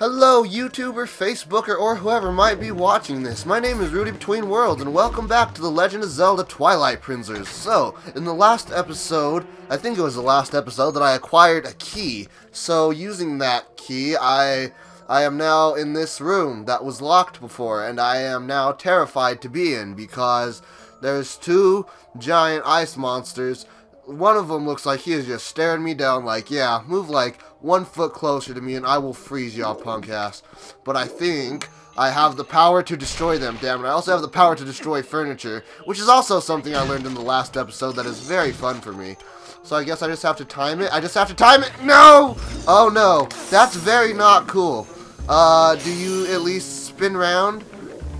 Hello, YouTuber, Facebooker, or whoever might be watching this. My name is Rudy Between Worlds, and welcome back to The Legend of Zelda Twilight Princess. So, in the last episode, I think it was the last episode, that I acquired a key. So, using that key, I... I am now in this room that was locked before, and I am now terrified to be in, because there's two giant ice monsters one of them looks like he is just staring me down like, yeah, move like one foot closer to me and I will freeze y'all punk ass. But I think I have the power to destroy them, damn it. I also have the power to destroy furniture, which is also something I learned in the last episode that is very fun for me. So I guess I just have to time it. I just have to time it. No! Oh no, that's very not cool. Uh, do you at least spin round?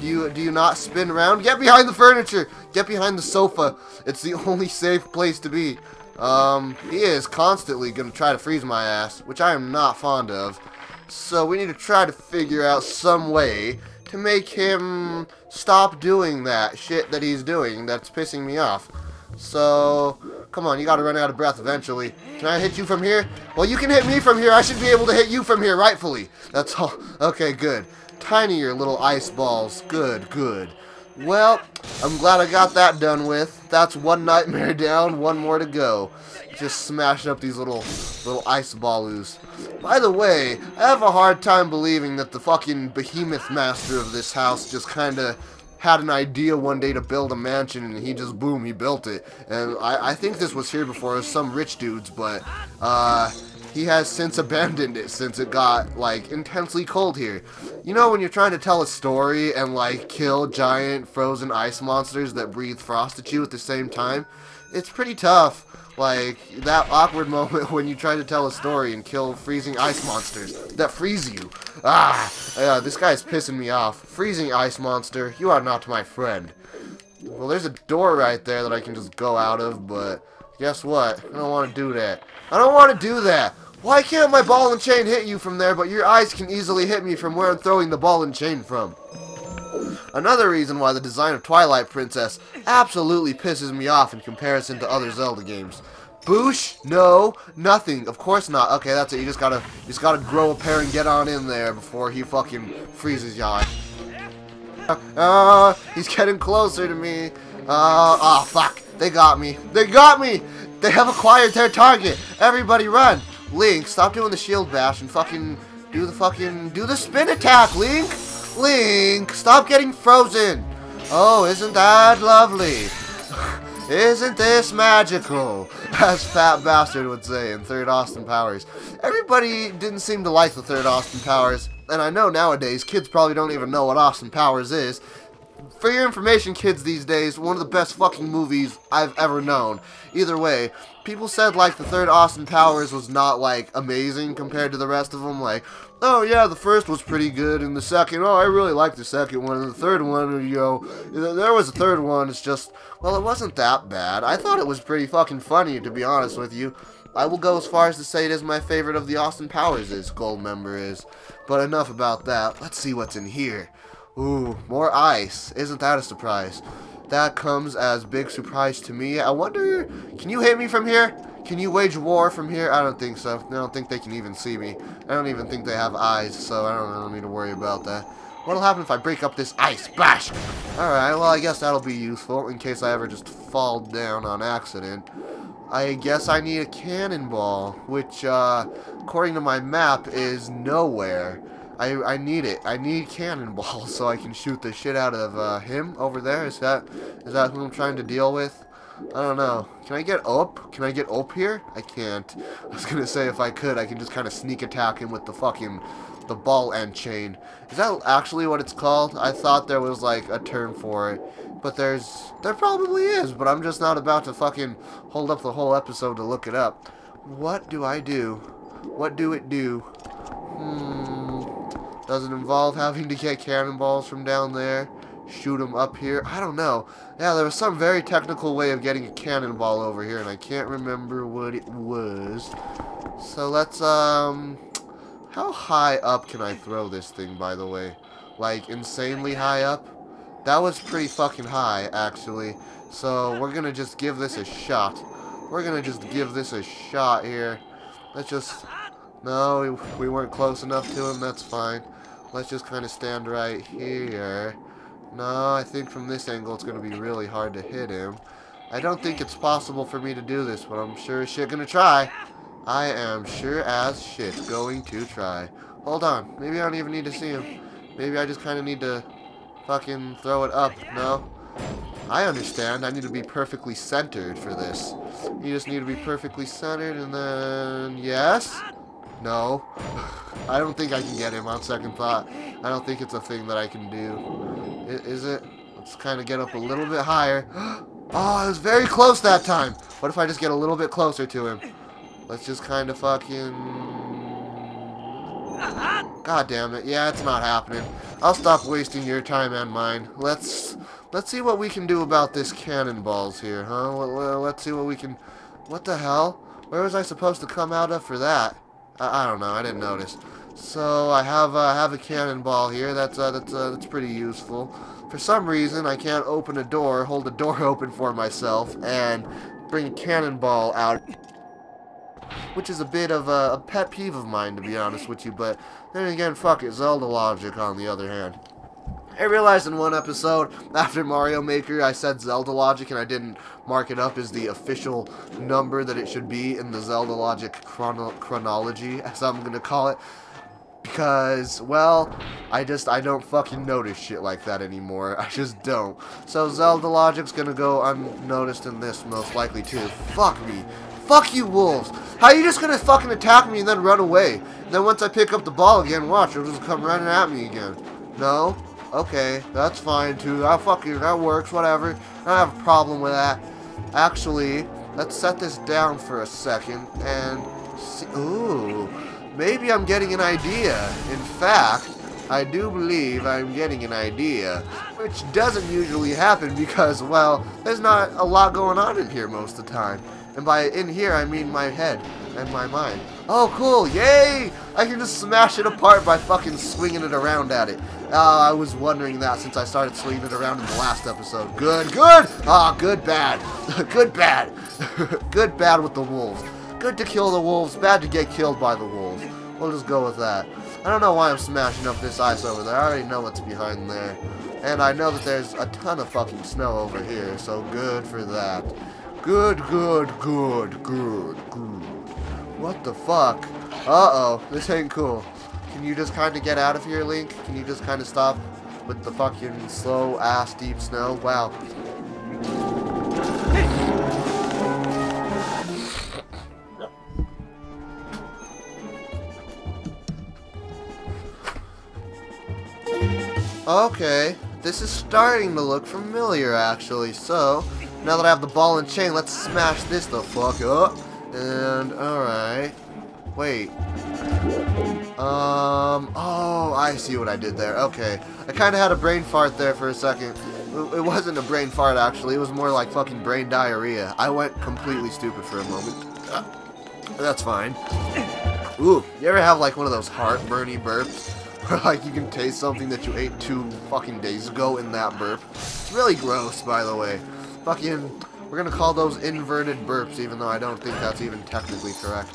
Do you do you not spin around? Get behind the furniture. Get behind the sofa. It's the only safe place to be. Um, he is constantly gonna try to freeze my ass, which I am not fond of. So we need to try to figure out some way to make him stop doing that shit that he's doing that's pissing me off. So, come on, you gotta run out of breath eventually. Can I hit you from here? Well, you can hit me from here. I should be able to hit you from here, rightfully. That's all. Okay, good tinier little ice balls. Good, good. Well, I'm glad I got that done with. That's one nightmare down, one more to go. Just smashing up these little little ice balloos. By the way, I have a hard time believing that the fucking behemoth master of this house just kinda had an idea one day to build a mansion and he just boom he built it and I, I think this was here before some rich dudes but uh he has since abandoned it since it got, like, intensely cold here. You know when you're trying to tell a story and, like, kill giant frozen ice monsters that breathe frost at you at the same time? It's pretty tough. Like, that awkward moment when you try to tell a story and kill freezing ice monsters that freeze you. Ah! Uh, this guy's pissing me off. Freezing ice monster, you are not my friend. Well, there's a door right there that I can just go out of, but guess what? I don't want to do that. I don't want to do that. Why can't my ball and chain hit you from there, but your eyes can easily hit me from where I'm throwing the ball and chain from? Another reason why the design of Twilight Princess absolutely pisses me off in comparison to other Zelda games. Boosh? No, nothing. Of course not. Okay, that's it. You just gotta, you just gotta grow a pair and get on in there before he fucking freezes y'all. Uh, he's getting closer to me. Uh, oh fuck. They got me. They got me. They have acquired their target. Everybody run. Link, stop doing the shield bash and fucking do the fucking do the spin attack, Link. Link, stop getting frozen. Oh, isn't that lovely? Isn't this magical? As Fat Bastard would say in Third Austin Powers. Everybody didn't seem to like the Third Austin Powers, and I know nowadays kids probably don't even know what Austin Powers is. For your information, kids these days, one of the best fucking movies I've ever known. Either way, people said like the third Austin Powers was not like amazing compared to the rest of them. Like, oh yeah, the first was pretty good, and the second, oh I really liked the second one, and the third one, you know, there was a third one. It's just, well, it wasn't that bad. I thought it was pretty fucking funny, to be honest with you. I will go as far as to say it is my favorite of the Austin Powers is, Goldmember is. But enough about that. Let's see what's in here. Ooh, more ice. Isn't that a surprise? That comes as big surprise to me. I wonder, can you hit me from here? Can you wage war from here? I don't think so. I don't think they can even see me. I don't even think they have eyes, so I don't, I don't need to worry about that. What'll happen if I break up this ice? Bash! Alright, well, I guess that'll be useful in case I ever just fall down on accident. I guess I need a cannonball, which, uh, according to my map, is nowhere. I, I need it. I need cannonballs so I can shoot the shit out of uh, him over there. Is that is that who I'm trying to deal with? I don't know. Can I get up? Can I get up here? I can't. I was gonna say if I could, I can just kind of sneak attack him with the fucking the ball end chain. Is that actually what it's called? I thought there was like a term for it, but there's there probably is. But I'm just not about to fucking hold up the whole episode to look it up. What do I do? What do it do? Hmm. Does it involve having to get cannonballs from down there? Shoot them up here? I don't know. Yeah, there was some very technical way of getting a cannonball over here, and I can't remember what it was. So let's, um... How high up can I throw this thing, by the way? Like, insanely high up? That was pretty fucking high, actually. So, we're gonna just give this a shot. We're gonna just give this a shot here. Let's just No, we, we weren't close enough to him. That's fine. Let's just kind of stand right here. No, I think from this angle it's going to be really hard to hit him. I don't think it's possible for me to do this, but I'm sure as shit going to try. I am sure as shit going to try. Hold on. Maybe I don't even need to see him. Maybe I just kind of need to fucking throw it up. No? I understand. I need to be perfectly centered for this. You just need to be perfectly centered and then... Yes? No. I don't think I can get him on second thought. I don't think it's a thing that I can do. Is it? Let's kind of get up a little bit higher. Oh, I was very close that time. What if I just get a little bit closer to him? Let's just kind of fucking... God damn it. Yeah, it's not happening. I'll stop wasting your time and mine. Let's let's see what we can do about this cannonballs here, huh? Let's see what we can... What the hell? Where was I supposed to come out of for that? I, I don't know. I didn't notice. So I have uh, have a cannonball here. That's uh, that's uh, that's pretty useful. For some reason, I can't open a door, hold a door open for myself, and bring a cannonball out which is a bit of a, a, pet peeve of mine, to be honest with you, but then again, fuck it, Zelda logic on the other hand. I realized in one episode, after Mario Maker, I said Zelda logic and I didn't mark it up as the official number that it should be in the Zelda logic chrono chronology, as I'm gonna call it. Because, well, I just, I don't fucking notice shit like that anymore. I just don't. So Zelda logic's gonna go unnoticed in this, most likely, too. Fuck me. Fuck you, wolves. How are you just gonna fucking attack me and then run away? And then once I pick up the ball again, watch, it'll just come running at me again. No? Okay, that's fine too. That fucking, that works, whatever. I don't have a problem with that. Actually, let's set this down for a second and see. Ooh, maybe I'm getting an idea. In fact, I do believe I'm getting an idea, which doesn't usually happen because, well, there's not a lot going on in here most of the time. And by in here, I mean my head and my mind. Oh, cool. Yay! I can just smash it apart by fucking swinging it around at it. Uh, I was wondering that since I started swinging it around in the last episode. Good, good! Ah, good, bad. good, bad. good, bad with the wolves. Good to kill the wolves, bad to get killed by the wolves. We'll just go with that. I don't know why I'm smashing up this ice over there. I already know what's behind there. And I know that there's a ton of fucking snow over here, so good for that. Good, good, good, good, good. What the fuck? Uh-oh, this ain't cool. Can you just kind of get out of here, Link? Can you just kind of stop with the fucking slow-ass deep snow? Wow. Okay, this is starting to look familiar, actually. So, now that I have the ball and chain, let's smash this the fuck up. And, alright. Wait. Um, oh, I see what I did there. Okay. I kind of had a brain fart there for a second. It wasn't a brain fart, actually. It was more like fucking brain diarrhea. I went completely stupid for a moment. Uh, that's fine. Ooh, you ever have like one of those heartburny burps? Where like you can taste something that you ate two fucking days ago in that burp? It's really gross, by the way. Fucking, we're gonna call those inverted burps, even though I don't think that's even technically correct.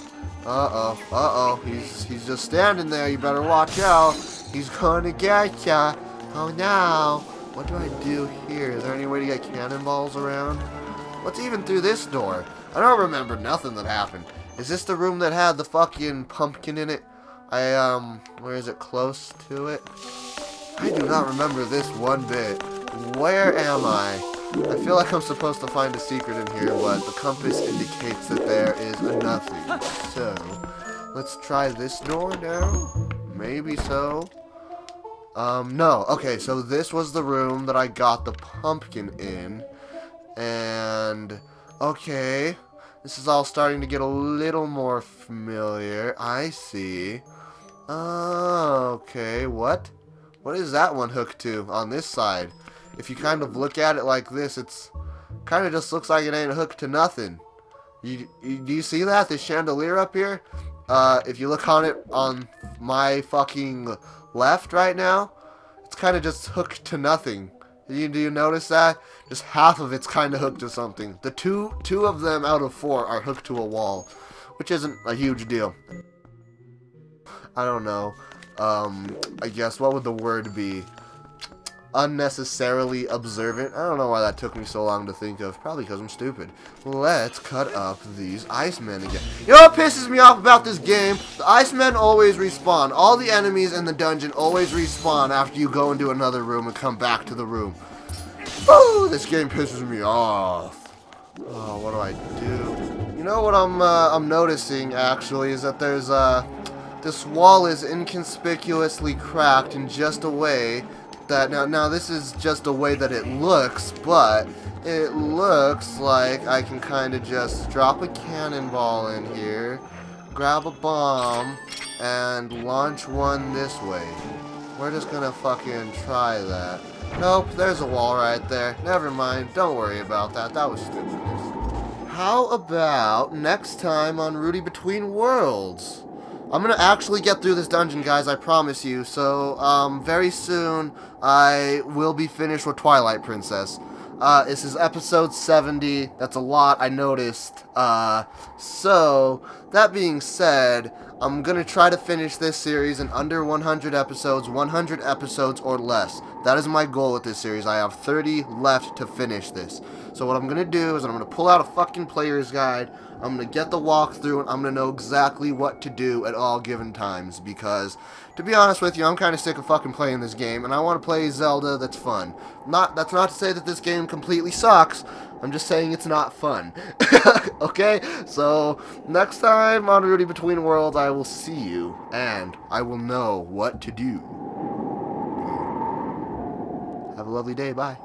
Uh-oh, uh-oh, he's, he's just standing there, you better watch out. He's gonna get ya. Oh no. What do I do here? Is there any way to get cannonballs around? What's even through this door? I don't remember nothing that happened. Is this the room that had the fucking pumpkin in it? I, um, where is it? Close to it? I do not remember this one bit. Where am I? I feel like I'm supposed to find a secret in here, but the compass indicates that there is nothing. So, let's try this door now. Maybe so. Um, no. Okay, so this was the room that I got the pumpkin in. And, okay. This is all starting to get a little more familiar. I see. Oh, okay. What? What is that one hooked to on this side? If you kind of look at it like this, it's kind of just looks like it ain't hooked to nothing. You, you do you see that? The chandelier up here? Uh, if you look on it on my fucking left right now, it's kind of just hooked to nothing. Do you, do you notice that? Just half of it's kind of hooked to something. The two two of them out of four are hooked to a wall, which isn't a huge deal. I don't know. Um, I guess what would the word be? Unnecessarily observant. I don't know why that took me so long to think of. Probably because I'm stupid. Let's cut up these Icemen again. You know what pisses me off about this game? The Icemen always respawn. All the enemies in the dungeon always respawn after you go into another room and come back to the room. Oh, this game pisses me off. Oh, what do I do? You know what I'm uh, I'm noticing actually is that there's uh this wall is inconspicuously cracked in just a way that. Now now this is just a way that it looks but it looks like I can kind of just drop a cannonball in here grab a bomb and launch one this way. We're just gonna fucking try that. Nope there's a wall right there. Never mind don't worry about that. That was stupid. How about next time on Rudy Between Worlds I'm gonna actually get through this dungeon, guys, I promise you. So, um, very soon, I will be finished with Twilight Princess. Uh, this is episode 70. That's a lot, I noticed. Uh, so, that being said, I'm gonna try to finish this series in under 100 episodes, 100 episodes or less. That is my goal with this series. I have 30 left to finish this. So what I'm gonna do is I'm gonna pull out a fucking player's guide. I'm going to get the walkthrough and I'm going to know exactly what to do at all given times because, to be honest with you, I'm kind of sick of fucking playing this game and I want to play Zelda that's fun. Not That's not to say that this game completely sucks, I'm just saying it's not fun. okay? So, next time on Rudy Between Worlds, I will see you and I will know what to do. Have a lovely day. Bye.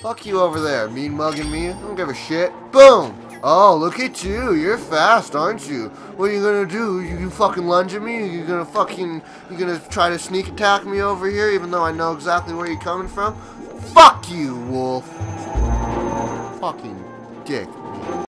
Fuck you over there, mean mugging me. I don't give a shit. Boom! Oh, look at you. You're fast, aren't you? What are you gonna do? You, you fucking lunge at me? You gonna fucking... You gonna try to sneak attack me over here even though I know exactly where you're coming from? Fuck you, wolf! Fucking dick.